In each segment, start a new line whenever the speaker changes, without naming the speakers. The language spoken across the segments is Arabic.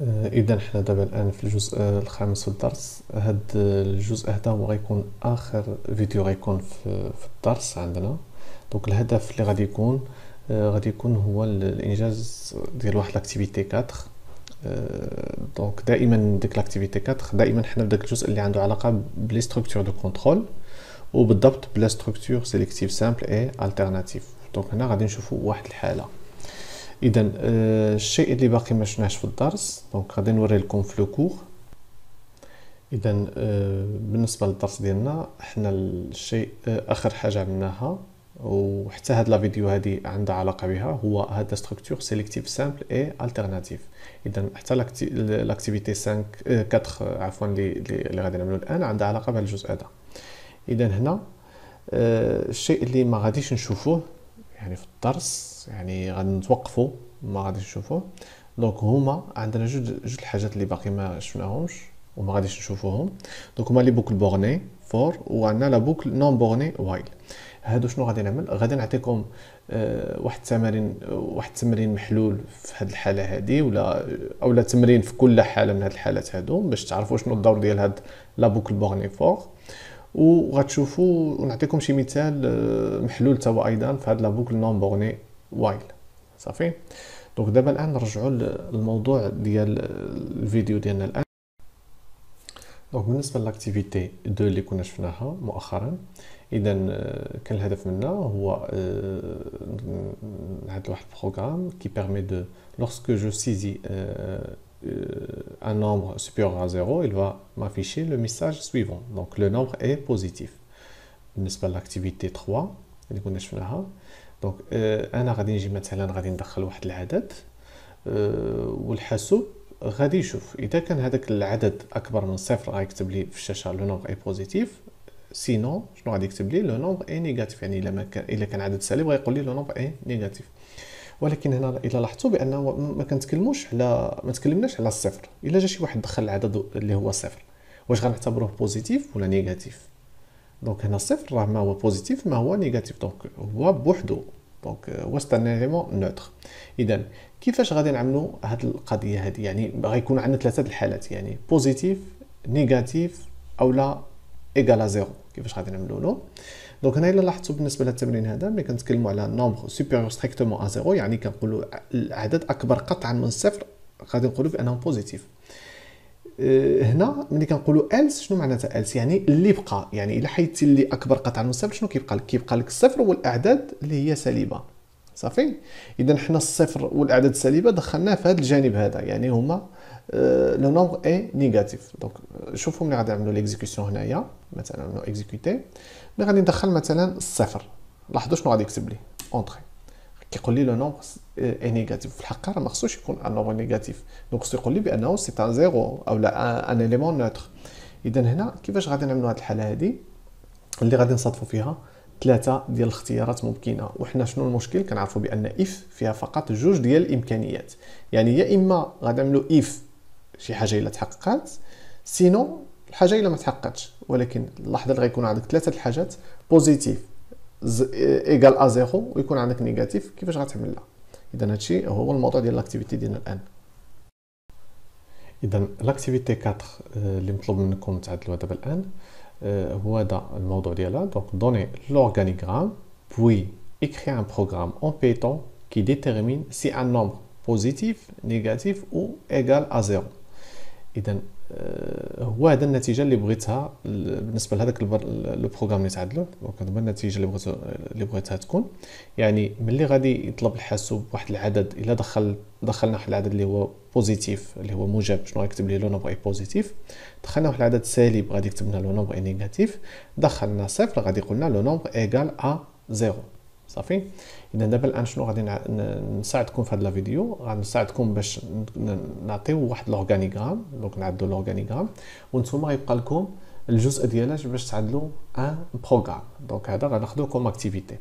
اذا حنا دابا الآن في الجزء الخامس في الدرس. هاد الجزء هذا هو غيكون آخر فيديو غيكون في, في الدرس عندنا. donc الهدف اللي غادي يكون غادي يكون هو الإنجاز ديال واحد l'activité 4 donc دائما ديك l'activité 4 دائما حنا في داك الجزء اللي عنده علاقة ب les structures de contrôle وبالضبط ب la structure sélective simple et alternative donc هنا غادي نشوفوا واحد الحالة. اذا آه، الشيء اللي باقي ما شفناهش في الدرس donc غادي نوري لكم في le اذا آه، بالنسبة للدرس ديالنا حنا الشيء آه، آخر حاجة عملناها وحتى هاد la vidéo هادي عندها علاقة بها هو هاد structure sélective simple et alternative اذا حتى l'activité 5 4 عفوا اللي غادي نعملو الآن عندها علاقة بهذا الجزء هذا. اذا هنا الشيء اللي ما غاديش نشوفوه يعني في الدرس يعني غادي نتوقفوا ما غاديش نشوفوه. donc هما عندنا جوج جوج الحاجات اللي باقي ما شفناهمش وما غاديش نشوفوهم. donc هما les boucles bornées for وعندنا la boucle non bornée while. هادو شنو غادي نعمل؟ غادي نعطيكم آه واحد التمارين واحد التمرين محلول في هاد الحالة هادي ولا اولا تمرين في كل حالة من هاد الحالات هادو باش تعرفوا شنو الدور ديال هاد la boucle bornée for. وغتشوفوا ونعطيكم شي مثال آه، محلول توا أيضا في هاد la boucle non bornée while. صافي؟ donc دابا الآن نرجعوا للموضوع ديال الفيديو ديالنا الآن. donc بالنسبة l'activité deux اللي كنا شفناها مؤخرا اذا آه، كان الهدف منها هو هاد واحد ال programme qui permet de lorsque je saisis un nombre supérieur à 0, il va m'afficher le message suivant. Donc le nombre est positif. بالنسبة l'activité 3 اللي كنا شفناها. donc أنا غادي نجي مثلا غادي ندخل واحد العدد والحاسوب غادي يشوف. إذا كان هذاك العدد أكبر من صفر غيكتب لي في الشاشة le nombre est positif sinon شنو غادي يكتب لي؟ le nombre est négatif يعني إلا ما كان إلا كان عدد سالب غيقول لي le nombre est négatif ولكن هنا إلا لاحظتوا بانه ما كنتكلموش على ما تكلمناش على الصفر. إلا جا شي واحد دخل العدد اللي هو صفر. واش غنعتبروه positif ولا négatif donc هنا الصفر راه ما هو positif ما هو négatif donc هو بوحدو. donc c'est un élément neutre إذا كيفاش غادي نعملوا هذه القضية هذه يعني غيكون عندنا ثلاثة الحالات. يعني positif négatif أو لا égal zéro كيفاش غادي نعملوا له donc هنا إلا لاحظتوا بالنسبة للتمرين هذا ملي كنتكلموا على nombre supérieur strictement à zéro يعني كنقولوا العدد أكبر قطعا من الصفر غادي نقولوا بانه positif أه، هنا ملي كنقولوا else شنو معناتها else يعني اللي بقى يعني إلا حيدتي اللي أكبر قطعا من الصفر شنو كيبقى؟ لك كيبقى لك الصفر والأعداد اللي هي سالبه صافي؟ اذا حنا الصفر والأعداد السالبه دخلناه في هذا الجانب هذا يعني هما le nombre est négatif donc شوفوا ملي غادي نعملوا l'exécution هنايا. مثلا نعملوا exécuter ملي غادي ندخل مثلا الصفر لاحظوا شنو غادي يكتب لي؟ entrer كيقول لي le nombre est négatif في الحقيقة راه ما خصوش يكون un nombre négatif donc خصو يقول لي بأنه c'est un zéro أو لا un élément neutre اذا هنا كيفاش غادي نعملوا هذه الحالة هذه اللي غادي نصادفوا فيها ثلاثة ديال الاختيارات ممكنة. وحنا شنو المشكل؟ كنعرفوا بأن if فيها فقط جوج ديال الامكانيات يعني يا إما غادي نعملوا if شي حاجة إلا تحققات. sinon الحاجة إلا ما تحققتش ولكن اللحظة اللي غيكون عندك ثلاثة الحاجات positif égal à zéro ويكون عندك négatif كيفاش غتعملها إذا هادشي هو الموضوع ديال l'activité ديالنا الآن. إذا l'activité 4 اللي مطلوب منكم تعدلوها دابا الآن هو هذا الموضوع ديالها. donc donner l'organigramme puis écrire un programme en Python qui détermine si un nombre positif, négatif ou égal à 0. اذا آه، هو هذا النتيجة اللي بغيتها بالنسبة لهذاك le programme اللي تعدلو. donc هذا النتيجة اللي بغيت اللي بغيتها تكون. يعني ملي غادي يطلب الحاسوب واحد العدد إلا دخل دخلنا واحد العدد اللي هو positif اللي هو موجب شنو غيكتب لي le nombre positif دخلنا واحد العدد سالب غادي يكتب لنا le nombre négatif دخلنا صفر غادي يقول لنا le nombre égal à zéro صافي؟ إذا دابا الآن شنو غادي نساعدكم في هذا الفيديو غادي نساعدكم باش نعطيو واحد l'organigramme donc نعدو l'organigramme وأنتم غيبقى لكم الجزء ديالها باش تعدلوا un programme. donc هذا غناخذوه comme activité.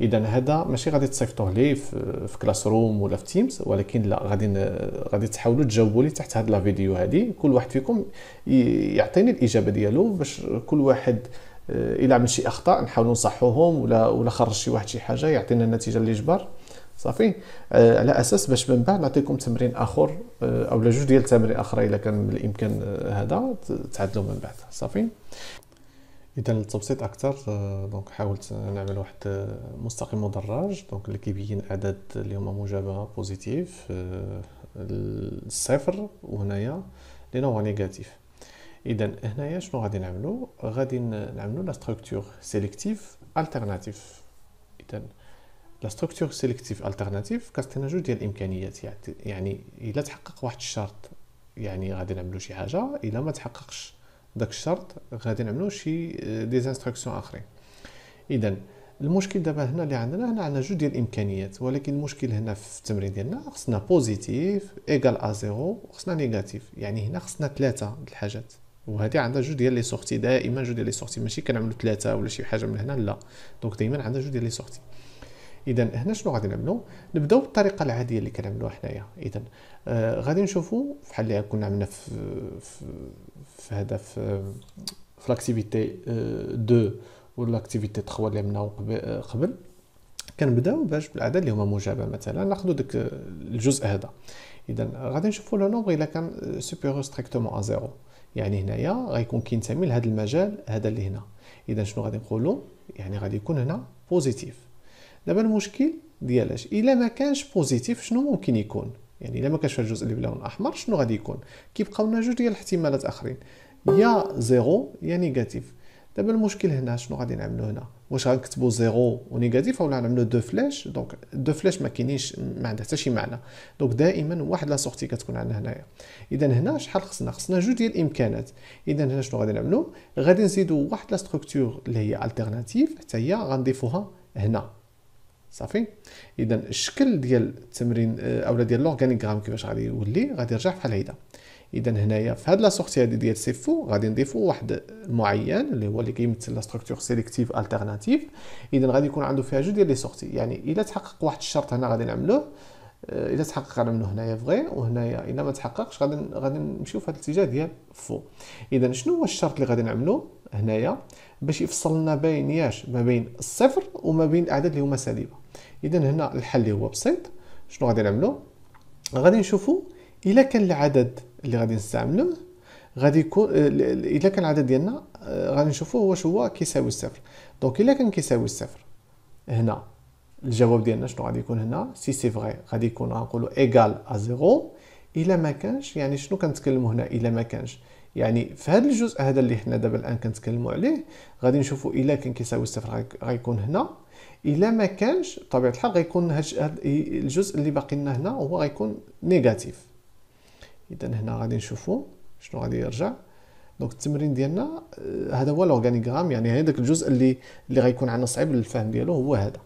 إذا هذا ماشي غادي تصيفطوه لي في, Classroom ولا في Teams ولكن لا غادي غادي تحاولوا تجاوبوا لي تحت هذا الفيديو هذه كل واحد فيكم يعطيني الإجابة ديالو باش كل واحد إلى عمل شي اخطاء نحاولوا نصحوهم ولا ولا خرج شي واحد شي حاجة يعطينا النتيجة اللي جبر. صافي؟ آه على أساس باش من بعد نعطيكم تمرين آخر آه أو جوج ديال التمارين أخرى إلا كان بالإمكان آه هذا تعدلوا من بعد. صافي؟ إذا للتبسيط أكثر آه، donc حاولت نعمل واحد آه، مستقيم مدرج donc اللي كيبين عدد اللي هما موجبة positif آه، الصفر وهنايا اللي هو négatif. اذا هنايا شنو غادي نعملو؟ غادي نعملو la structure sélective alternative اذا la structure sélective alternative كتعطينا جوج ديال الامكانيات يعني إلا تحقق واحد الشرط يعني غادي نعملو شي حاجة إلا ما تحققش داك الشرط غادي نعملو شي des instructions آخرين. اذا المشكل دابا هنا اللي عندنا هنا عندنا جوج ديال الامكانيات ولكن المشكل هنا في التمرين ديالنا خصنا positif égal à zéro وخصنا négatif يعني هنا خصنا ثلاثة الحاجات. وهذه عندها جوج ديال les sorties دائما جوج ديال les sorties ماشي كنعملو ثلاثة ولا شي حاجة من هنا لا. donc دائما عندها جوج ديال les sorties. إذا هنا شنو غادي نعملو؟ نبداو بالطريقة العادية اللي كنعملوها حنايا. إذا آه غادي نشوفوا بحال اللي كنا عملنا في في, هذا في في l'activité 2 ولا l'activité 3 اللي عملناو قبل. كنبداو باش بالاعداد اللي هما موجبة مثلا. ناخذ داك الجزء هذا. إذا غادي نشوفوا le nombre إلا كان supérieur strictement à zéro يعني هنايا غيكون كينتمي لهذا المجال هذا اللي هنا. إذا شنو غادي نقولوا يعني غادي يكون هنا positif دابا المشكل ديالاش إلا ما كانش positif شنو ممكن يكون؟ يعني إلا ما كانش الجزء اللي بلون احمر شنو غادي يكون؟ كيبقاو لنا جوج ديال الاحتمالات آخرين. يا zéro يا négatif. دابا المشكل هنا شنو غادي نعملو هنا؟ واش غنكتبو zéro و négatif اولا نعملو deux flèches؟ donc deux flèches ما كاينينش ما عندها حتى شي معنى. donc دائما واحد la sortie كتكون عندنا هنايا. اذا هنا شحال خصنا؟ خصنا جوج ديال الإمكانات. اذا هنا شنو غادي نعملو؟ غادي نزيدو واحد la structure اللي هي alternative حتى هي غنضيفوها هنا. صافي؟ اذا الشكل ديال التمرين آه، أولا ديال l'organigramme كيفاش غادي يولي؟ غادي يرجع بحال هيدا. اذا هنايا في هاد la sortie هادي ديال si faux غادي نضيفو واحد معين اللي هو اللي كيمثل la structure sélective alternative اذا غادي يكون عنده فيها جوج ديال les sorties يعني إلا تحقق واحد الشرط هنا غادي نعملوه آه، إلا تحقق غنعملو هنايا vrai وهنايا إلا ما تحققش غادي غادي نمشيو في هذا الاتجاه ديال faux. اذا شنو هو الشرط اللي غادي نعملو هنايا؟ باش يفصل لنا بين ياش؟ ما بين الصفر وما بين الأعداد اللي هما سالبه اذا هنا الحل اللي هو بسيط. شنو غادي نعملو؟ غادي نشوفو إلا كان العدد اللي غادي نستعملوه غادي يكون إلا كان العدد ديالنا آه، غادي نشوفوه واش هو كيساوي الصفر. donc إلا كان كيساوي الصفر هنا الجواب ديالنا شنو غادي يكون هنا؟ si si vrai غادي يكون غنقولوا égal à zéro إلا ما كانش يعني شنو كنتكلموا هنا؟ إلا ما كانش. يعني في هذا الجزء هذا اللي حنا دابا الآن كنتكلموا عليه غادي نشوفوا إلا كان كيساوي الصفر غيكون هنا. إلا ما كانش بطبيعة الحال غيكون هاد الجزء اللي باقي لنا هنا هو غيكون négatif. اذا هنا غادي نشوفوا شنو غادي يرجع. donc التمرين ديالنا آه، هذا هو ال organigramme يعني هذاك الجزء اللي اللي غيكون عندنا صعيب للفهم ديالو هو هذا.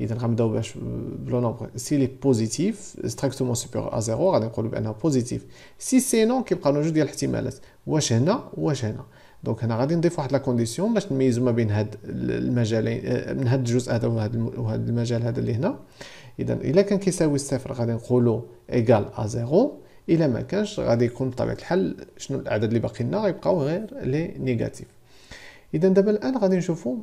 اذا غنبداو باش ب le nombre. Si les positifs strictement supérieur à zéro غادي نقولوا بأنه positif si sinon كيبقاو لنا جوج ديال الاحتمالات. واش هنا؟ واش هنا؟ donc هنا غادي نضيف واحد la condition باش نميزو ما بين هاد المجالين آه، من هاد الجزء هذا وهاد المجال هذا اللي هنا. اذا إلا كان كيساوي الصفر غادي نقولوا égal à zéro الا ما كانش غادي يكون بطبيعة الحال شنو الأعداد اللي باقي لنا غيبقاو غير les négatifs. إذا دابا الآن غادي نشوفوا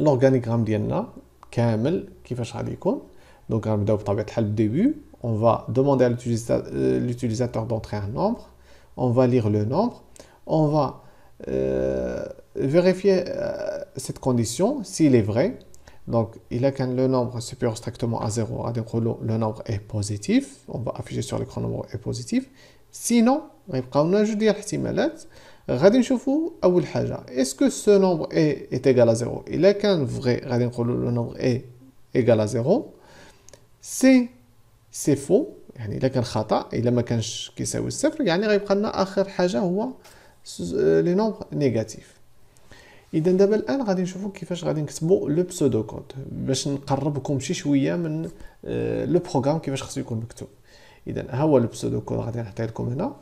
لورغانيغرام ديالنا كامل كيفاش غادي يكون. دونك غنبداو بطبيعه الحال بالديبي on va demander à l'utilisateur d'entrer un nombre. On va lire le nombre. On va euh, vérifier euh, cette condition s'il est vrai. Donc, il a quand le nombre supérieur strictement à 0, le nombre est positif. On va afficher sur l'écran le nombre est positif. Sinon, غيبقاو جوج ديال الاحتمالات غادي نشوفوا اول حاجة est-ce que ce nombre est égal à 0 الا كان vrai غادي نقولوا le nombre est égal à 0 si c'est faux يعني الا كان خطا الا ما كانش كيساوي الصفر يعني غيبقى لنا اخر حاجة هو les nombres négatifs إذا دابا الآن غادي نشوفوا كيفاش غادي نكتبوا le pseudo-code باش نقربكم شي شوية من آه، le programme كيفاش خصو يكون مكتوب. إذا ها هو le pseudo-code غادي نحطيه لكم هنا.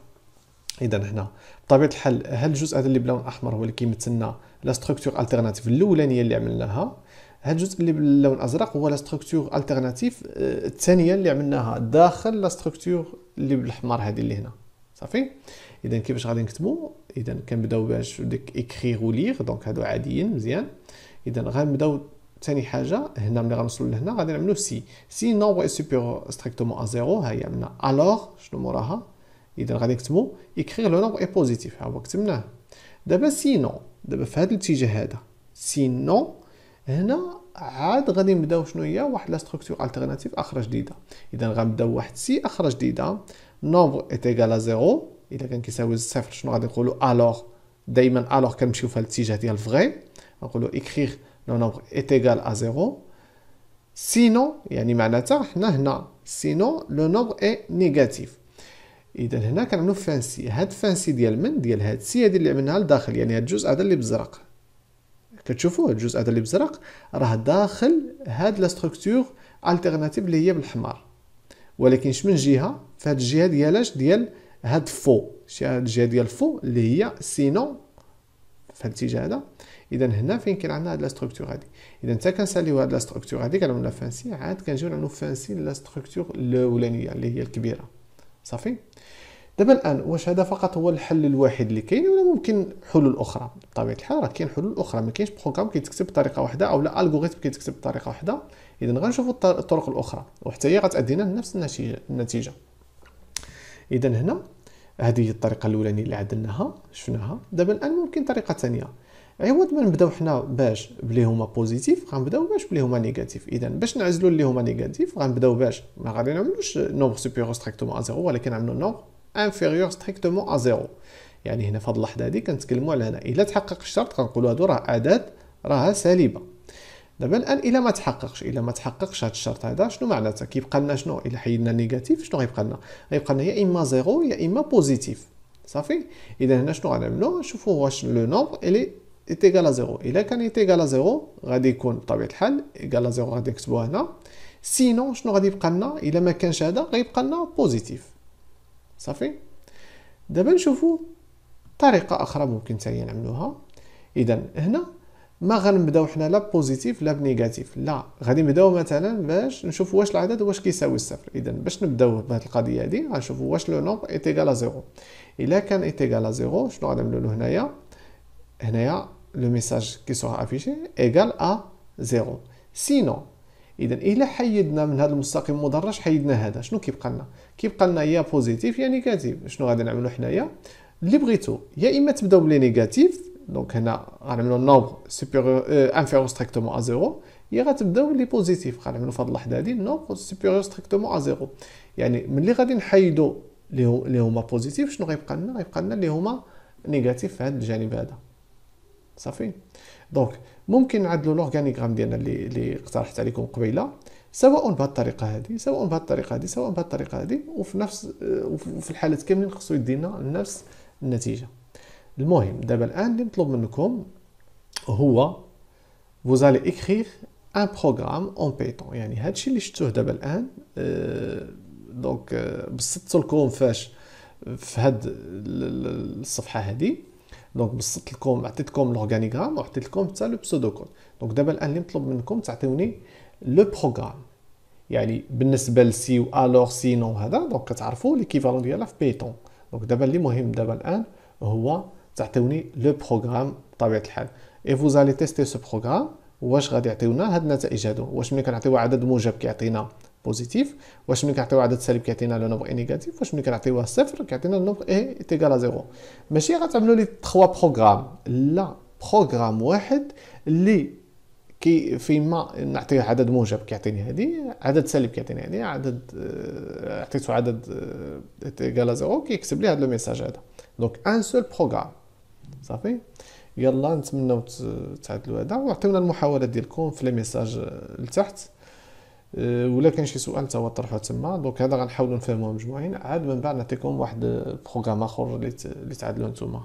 إذا هنا بطبيعة الحال هاد الجزء هذا اللي بلون احمر هو اللي كيمثلنا la structure alternative الأولانية اللي عملناها. هاد الجزء اللي باللون الازرق هو la structure alternative الثانية اللي عملناها داخل la structure اللي بالأحمر هذه اللي هنا. صافي؟ إذا كيفاش غادي نكتبوا اذا كنبداو باش ديك écrire و lire donc هادو عاديين مزيان. اذا غنبداو ثاني حاجة هنا ملي غنوصلوا لهنا غادي نعملوا si si nombre supérieur strictement à zéro ها هي عندنا alors شنو موراها؟ اذا غادي نكتبوا écrire le nombre est positif ها هو كتبناه. دابا sinon دابا في هذا الاتجاه هذا. sinon هنا عاد غادي نبداو شنو هي؟ واحد la structure alternative أخرى جديدة. اذا غنبداو واحد si أخرى جديدة. nombre est égal zéro إذا كان كيساوي صفر شنو غادي نقولوا؟ alors دائما alors كنمشيو في الاتجاه ديال vrai نقولوا écrire le nombre est égal à zéro sinon يعني معناتها حنا هنا sinon le nombre est négatif إذا هنا كنعملو fin si هاد fin si ديال من؟ ديال هاد si هادي اللي عملناها لداخل يعني هاد الجزء هذا اللي بزرق. كتشوفوا الجزء هذا اللي بزرق راه داخل هاد la structure alternative اللي هي بالحمار. ولكن من جهة؟ في هاد الجهة ديالاش؟ ديال هاد faux هاد الجهة ديال faux اللي هي sinon. في الاتجاه هذا. اذا هنا فين كاين عندنا هاد la structure هادي. اذا حتى كنساليو هاد la structure هادي كنعملوا fin si عاد كنجيو نعملوا fin si la structure الأولانية اللي هي الكبيرة. صافي؟ دابا الآن واش هذا فقط هو الحل الوحيد اللي كاين ولا ممكن حلول أخرى؟ بطبيعة الحال راه كاين حلول أخرى. ما كاينش programme كيتكتب بطريقة واحدة أو l'algorithme كيتكتب بطريقة واحدة. اذا غنشوفوا الطرق الأخرى. وحتى هي غتأدينا لنفس النتيجه النتيجة. اذا هنا هذه هي الطريقة الاولانيه اللي عدلناها شفناها. دابا الآن ممكن طريقة ثانية. عوض ما نبداو حنا باش باللي هما positifs غنبداو باش باللي هما négatifs اذا باش نعزلوا اللي هما négatifs غنبداو باش ما غادي نعملوش nombre supérieur strictement à zéro ولكن نعملو nombre inférieur strictement à zéro يعني هنا في هذه اللحظة هذه كنتكلموا على هنا. إلا تحقق الشرط كنقولوا هادو راه اعداد راها سالبة. دابا الآن إلا ما تحققش إلا ما تحققش هذا الشرط هذا شنو معناتها؟ كيبقى لنا شنو؟ إلا حيدنا négatif شنو غيبقى لنا؟ غيبقى لنا يا إما zéro يا إما positif. صافي؟ إذا هنا شنو غنعملو؟ نشوفوا واش le nombre égal à 0 إلا كان à 0 غادي يكون بطبيعة الحال égal à 0 غادي نكتبوها هنا. sinon شنو غادي يبقى لنا؟ إلا ما كانش هذا غيبقى لنا positif. صافي؟ دابا نشوفوا طريقة أخرى ممكن حتى نعملوها. إذا هنا ما غنبداو حنا لا ب positif لا ب négatif لا غادي نبداو مثلا باش نشوفوا واش العدد واش كيساوي الصفر. إذا باش نبداو بهذه القضية هذه غنشوفوا واش le nombre à zéro. إلا كان est égal à zéro شنو غنعملوا له هنايا؟ هنايا le message qui sera affiché égal à zéro. sinon إذا إلا حيدنا من هذا المستقيم المدرج حيدنا هذا. شنو كيبقى لنا؟ كيبقى لنا يا positif يا négatif شنو غادي نعملو حنايا؟ اللي بغيتو يا إما تبداو ب les négatifs donc هنا غنعملو nombre supérieur inférieur strictement à zéro يا غتبداو les positifs غنعملو هذه اللحظه هذه nombre supérieur strictement à zéro يعني ملي غادي نحيدو اللي هما positifs شنو غيبقى لنا غيبقى لنا اللي هما négatifs في هذا الجانب هذا صافي donc ممكن نعدلوا l'organigramme ديالنا اللي اللي اقترحت عليكم قبيله سواء بهذه الطريقة هذه سواء بهذه الطريقة هذه سواء بهذه الطريقة هذه وفي نفس وفي الحالات كاملين خصو يدينا نفس النتيجة. المهم دابا الآن اللي مطلوب منكم هو vous allez écrire un programme en Python يعني هادشي اللي شفتوه دابا الآن donc بسطت لكم فاش في هاد الصفحة هذه donc بسطت لكم عطيتكم l'organigramme وعطيت لكم حتى le pseudo-code donc دابا الآن اللي مطلوب منكم تعطيوني le programme يعني بالنسبة ل si و alors sinon هذا donc كتعرفوا l'équivalent ديالها في Python donc دابا اللي مهم دابا الآن هو تعطيوني le programme بطبيعة الحال. Et vous allez tester ce programme واش غادي يعطيونا هاد النتائج هادو؟ واش ملي كنعطيو عدد موجب كيعطينا positif؟ واش ملي كنعطيو عدد سالب كيعطينا le nombre est négatif؟ واش ملي كنعطيوه صفر كيعطينا le nombre est égal zéro. ماشي غتعملوا les 3 programmes. لا programme واحد اللي كي فيما نعطيه عدد موجب كيعطيني هذه عدد سالب كيعطيني هذه عدد آه، عطيته عدد égal zéro كيكتب لي هذا le message هذا. Donc un seul programme. صافي. يلا نتمنوا تعدلوا هذا. وعطيونا المحاولات ديالكم في les messages لتحت. أه، ولا كان شي سؤال تا هو طرحوه تما. donc هذا غنحاولوا نفهموه مجموعين. عاد من بعد نعطيكم واحد programme آخر اللي تعدلوا نتوما.